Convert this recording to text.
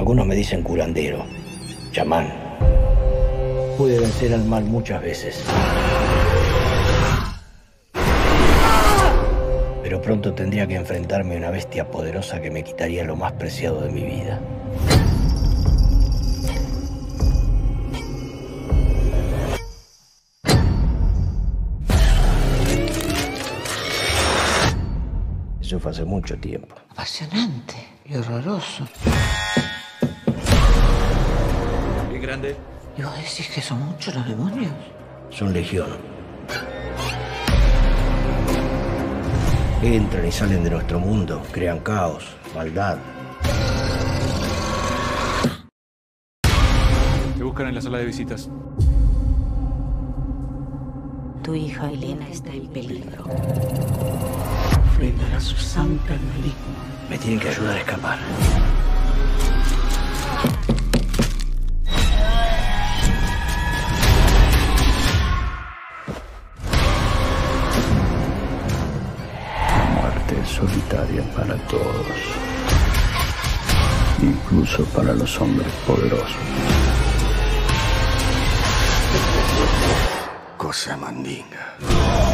Algunos me dicen curandero, chamán. Pude vencer al mal muchas veces. Pero pronto tendría que enfrentarme a una bestia poderosa que me quitaría lo más preciado de mi vida. Eso fue hace mucho tiempo. Apasionante y horroroso. ¿Y grande? ¿Y vos decís que son muchos los demonios? Son legión. Entran y salen de nuestro mundo, crean caos, maldad. Te buscan en la sala de visitas. Tu hija Elena está en peligro. Frente a su santa maligno. Me tienen que ayudar a escapar. Solitaria para todos, incluso para los hombres poderosos. Cosa mandinga.